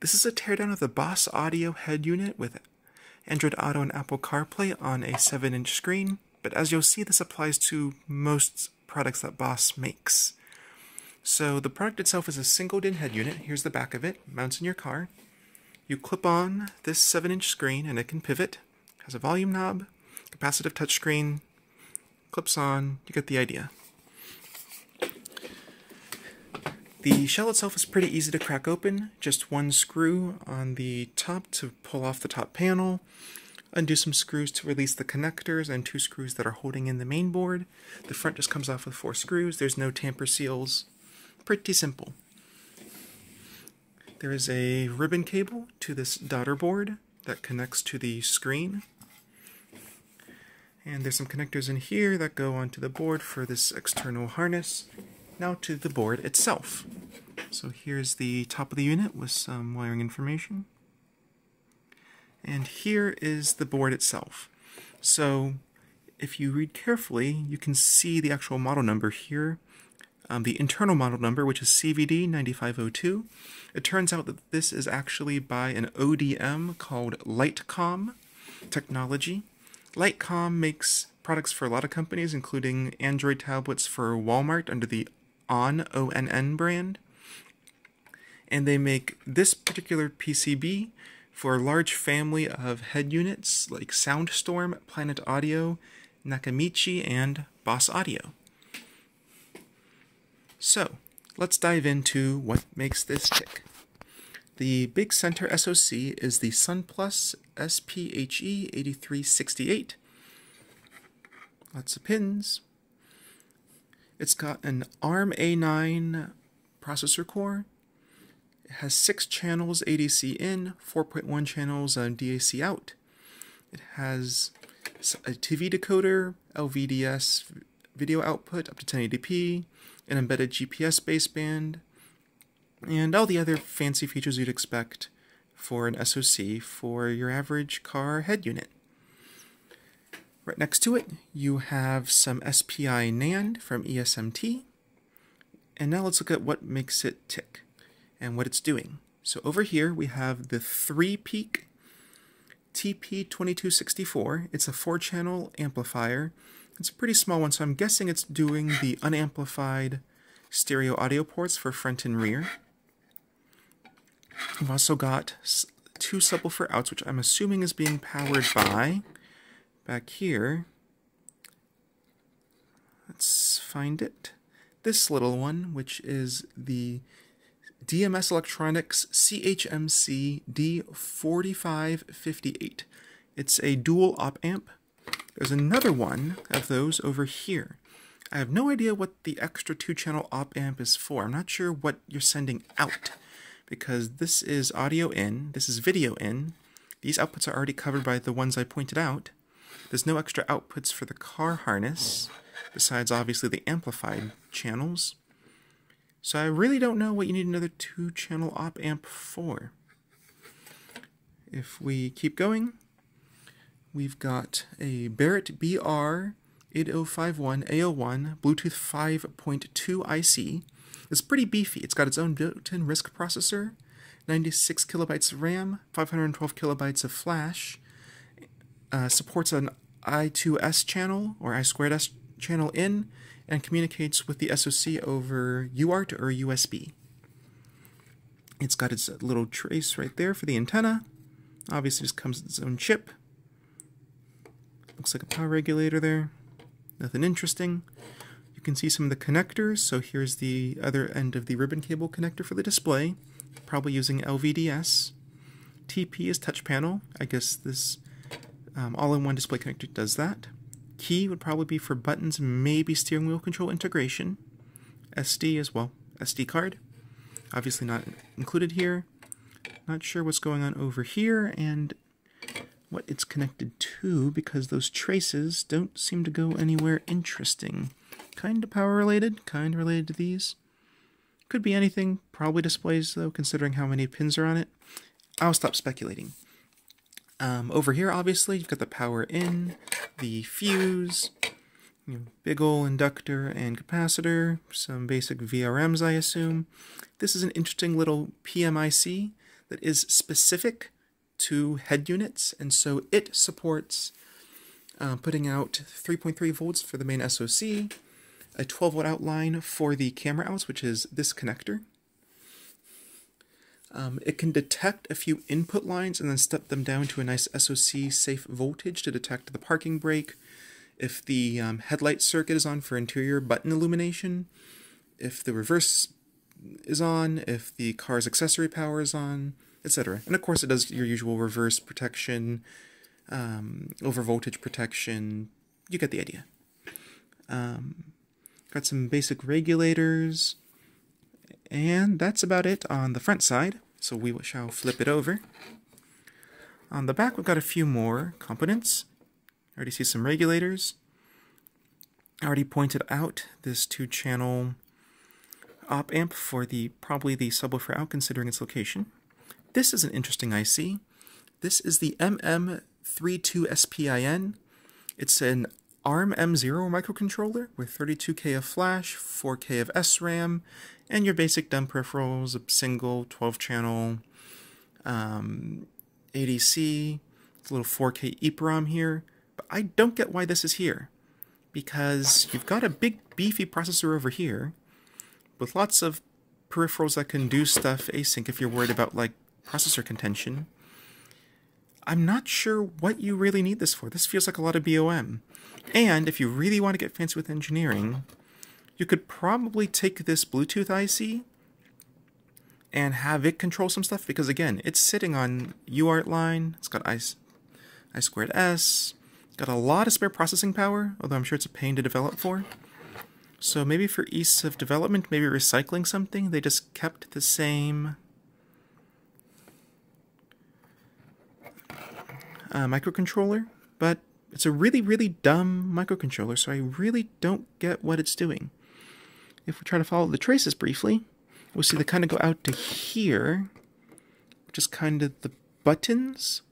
This is a teardown of the Boss Audio head unit with Android Auto and Apple CarPlay on a 7-inch screen, but as you'll see, this applies to most products that Boss makes. So the product itself is a single-DIN head unit. Here's the back of it, mounts in your car. You clip on this 7-inch screen and it can pivot. Has a volume knob, capacitive touchscreen, clips on, you get the idea. The shell itself is pretty easy to crack open, just one screw on the top to pull off the top panel, undo some screws to release the connectors, and two screws that are holding in the main board. The front just comes off with four screws, there's no tamper seals. Pretty simple. There is a ribbon cable to this daughter board that connects to the screen. And there's some connectors in here that go onto the board for this external harness. Now to the board itself. So here's the top of the unit with some wiring information. And here is the board itself. So if you read carefully, you can see the actual model number here. Um, the internal model number, which is CVD 9502. It turns out that this is actually by an ODM called Lightcomm Technology. Lightcomm makes products for a lot of companies, including Android tablets for Walmart under the ON, O-N-N brand. And they make this particular PCB for a large family of head units like Soundstorm, Planet Audio, Nakamichi, and Boss Audio. So, let's dive into what makes this tick. The big center SoC is the SunPlus SPHE 8368. Lots of pins, it's got an ARM A9 processor core. It has six channels ADC in, 4.1 channels uh, DAC out. It has a TV decoder, LVDS video output up to 1080p, an embedded GPS baseband, and all the other fancy features you'd expect for an SoC for your average car head unit. Right next to it, you have some SPI NAND from ESMT. And now let's look at what makes it tick and what it's doing. So over here, we have the 3Peak TP2264. It's a 4-channel amplifier. It's a pretty small one, so I'm guessing it's doing the unamplified stereo audio ports for front and rear. We've also got two subwoofer outs, which I'm assuming is being powered by back here, let's find it. This little one, which is the DMS Electronics CHMC D4558. It's a dual op amp. There's another one of those over here. I have no idea what the extra two channel op amp is for. I'm not sure what you're sending out because this is audio in, this is video in. These outputs are already covered by the ones I pointed out. There's no extra outputs for the car harness, besides obviously the amplified channels. So I really don't know what you need another two-channel op amp for. If we keep going, we've got a Barrot BR 8051 A01 Bluetooth 5.2 IC. It's pretty beefy. It's got its own built-in RISC processor, 96 kilobytes of RAM, 512 kilobytes of flash, uh, supports an I2S channel or I2S channel in and communicates with the SoC over UART or USB. It's got its little trace right there for the antenna. Obviously, just comes with its own chip. Looks like a power regulator there. Nothing interesting. You can see some of the connectors. So here's the other end of the ribbon cable connector for the display, probably using LVDS. TP is touch panel. I guess this um, all-in-one display connector does that. Key would probably be for buttons, maybe steering wheel control integration. SD as well, SD card. Obviously not included here. Not sure what's going on over here and what it's connected to because those traces don't seem to go anywhere interesting. Kind of power related, kind of related to these. Could be anything, probably displays though, considering how many pins are on it. I'll stop speculating. Um, over here, obviously, you've got the power in, the fuse, you know, big ol' inductor and capacitor, some basic VRMs, I assume. This is an interesting little PMIC. that is specific to head units, and so it supports uh, putting out 3.3 volts for the main SoC, a 12 volt outline for the camera outs, which is this connector. Um, it can detect a few input lines and then step them down to a nice SoC safe voltage to detect the parking brake, if the um, headlight circuit is on for interior button illumination, if the reverse is on, if the car's accessory power is on, etc. And of course, it does your usual reverse protection, um, over voltage protection. You get the idea. Um, got some basic regulators, and that's about it on the front side. So we shall flip it over. On the back, we've got a few more components. I already see some regulators. I already pointed out this two-channel op amp for the probably the subwoofer out considering its location. This is an interesting IC. This is the MM32SPIN. It's an ARM M0 microcontroller with 32K of flash, 4K of SRAM, and your basic dumb peripherals, a single 12-channel um, ADC, a little 4K EEPROM here. But I don't get why this is here, because you've got a big beefy processor over here, with lots of peripherals that can do stuff async if you're worried about like processor contention. I'm not sure what you really need this for. This feels like a lot of BOM. And if you really want to get fancy with engineering, you could probably take this Bluetooth IC and have it control some stuff because again, it's sitting on UART line, it's got I, I squared S, got a lot of spare processing power, although I'm sure it's a pain to develop for. So maybe for ease of development, maybe recycling something, they just kept the same uh, microcontroller, but it's a really, really dumb microcontroller, so I really don't get what it's doing. If we try to follow the traces briefly, we'll see they kind of go out to here, which is kind of the buttons.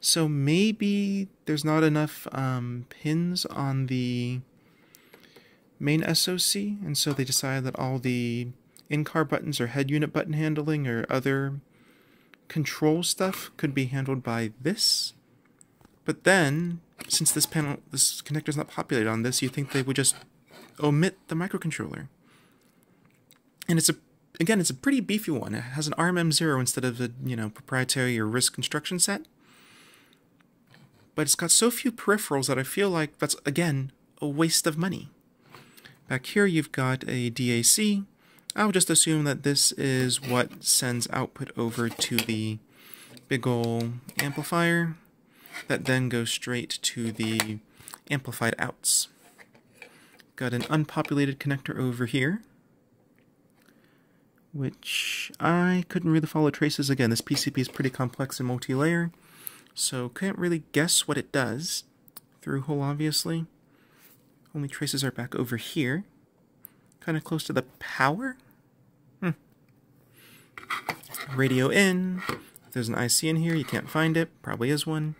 So maybe there's not enough um, pins on the main SoC, and so they decided that all the in-car buttons or head unit button handling or other control stuff could be handled by this. But then, since this panel, this connector is not populated on this, you think they would just omit the microcontroller. And it's a, again, it's a pretty beefy one. It has an ARM M0 instead of a, you know, proprietary or RISC instruction set. But it's got so few peripherals that I feel like that's, again, a waste of money. Back here you've got a DAC. I'll just assume that this is what sends output over to the big ol' amplifier that then goes straight to the amplified outs. Got an unpopulated connector over here, which I couldn't really follow traces. Again, this PCB is pretty complex and multi-layer, so can't really guess what it does. Through hole, obviously. Only traces are back over here. Kind of close to the power? Hmm. Radio in. If there's an IC in here, you can't find it. Probably is one.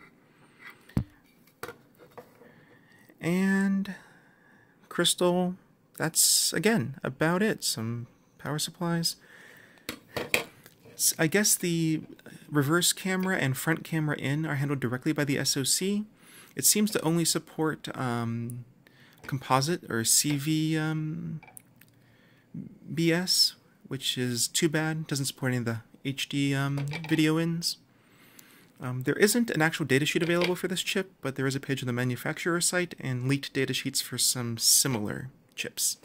And crystal, that's again about it. Some power supplies. I guess the reverse camera and front camera in are handled directly by the SoC. It seems to only support um, composite or CV um, BS, which is too bad. Doesn't support any of the HD um, video ins. Um, there isn't an actual datasheet available for this chip, but there is a page on the manufacturer site and leaked datasheets for some similar chips.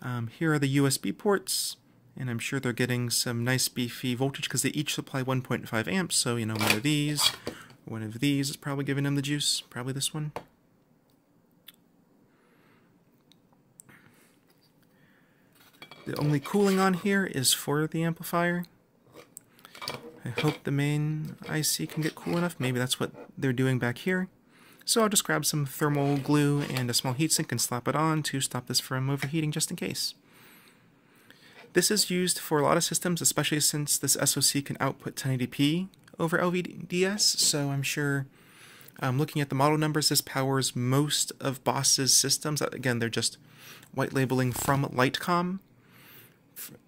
Um, here are the USB ports, and I'm sure they're getting some nice beefy voltage because they each supply 1.5 amps, so you know one of these, one of these is probably giving them the juice, probably this one. The only cooling on here is for the amplifier. I hope the main IC can get cool enough. Maybe that's what they're doing back here. So I'll just grab some thermal glue and a small heatsink and slap it on to stop this from overheating just in case. This is used for a lot of systems, especially since this SoC can output 1080p over LVDS, so I'm sure um, looking at the model numbers, this powers most of Boss's systems. Again, they're just white labeling from Lightcomm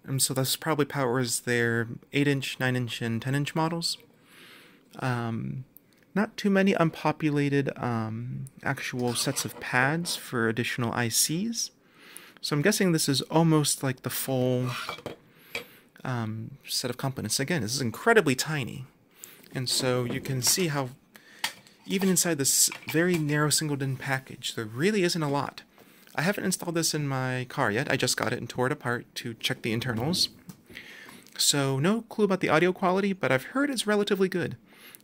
And so this probably powers their 8 inch, 9 inch, and 10 inch models. Um, not too many unpopulated um, actual sets of pads for additional ICs. So I'm guessing this is almost like the full um, set of components. Again, this is incredibly tiny. And so you can see how even inside this very narrow single DIN package, there really isn't a lot. I haven't installed this in my car yet. I just got it and tore it apart to check the internals. So no clue about the audio quality, but I've heard it's relatively good.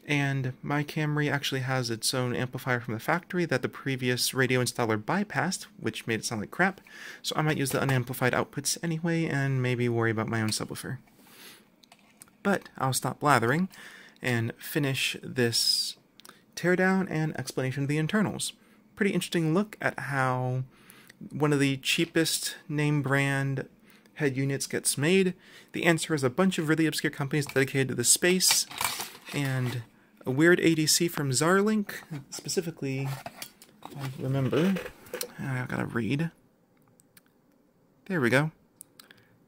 And my Camry actually has its own amplifier from the factory that the previous radio installer bypassed, which made it sound like crap. So I might use the unamplified outputs anyway and maybe worry about my own subwoofer. But I'll stop blathering and finish this teardown and explanation of the internals. Pretty interesting look at how one of the cheapest name brand head units gets made? The answer is a bunch of really obscure companies dedicated to the space, and a weird ADC from Zarlink, specifically, I remember, I gotta read. There we go.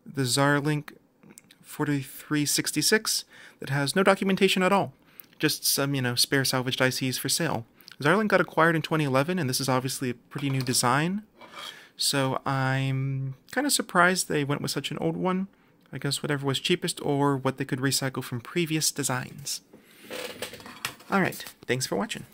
The Zarlink 4366 that has no documentation at all. Just some, you know, spare salvaged ICs for sale. Zarlink got acquired in 2011, and this is obviously a pretty new design. So I'm kind of surprised they went with such an old one. I guess whatever was cheapest or what they could recycle from previous designs. Alright, thanks for watching.